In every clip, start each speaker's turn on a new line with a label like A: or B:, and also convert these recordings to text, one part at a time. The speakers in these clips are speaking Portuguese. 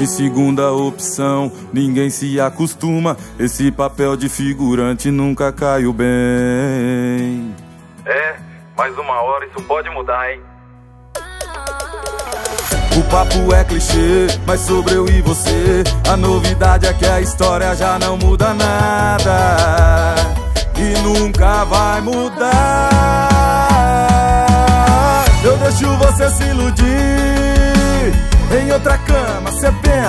A: de segunda opção. Ninguém se acostuma, esse papel de figurante nunca caiu bem.
B: É, mais uma hora isso pode mudar, hein?
A: O papo é clichê, mas sobre eu e você A novidade é que a história já não muda nada E nunca vai mudar Eu deixo você se iludir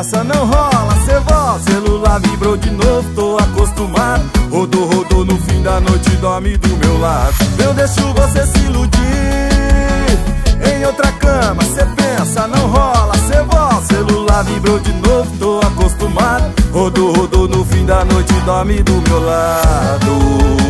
A: pensa, não rola, volta Celular vibrou de novo, tô acostumado. Rodou, rodou no fim da noite, dorme do meu lado. Eu deixo você se iludir em outra cama, cê pensa, não rola, volta Celular vibrou de novo, tô acostumado. Rodou, rodou no fim da noite, dorme do meu lado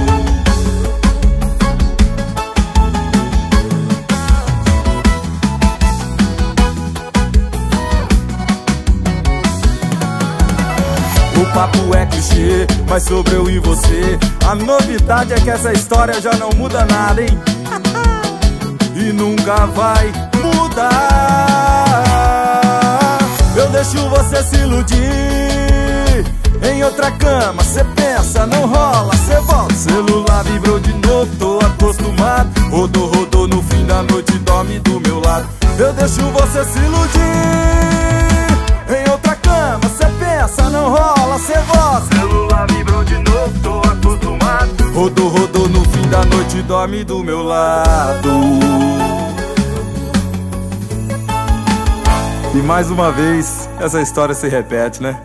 A: O papo é clichê, mas sobre eu e você A novidade é que essa história já não muda nada, hein? e nunca vai mudar. Eu deixo você se iludir. Em outra cama, cê pensa, não rola, cê volta. Celular vibrou de novo, tô acostumado. Rodou, rodou no fim da noite, dorme do meu lado. Eu deixo você se iludir. Da noite, dorme do meu lado. E mais uma vez, essa história se repete, né?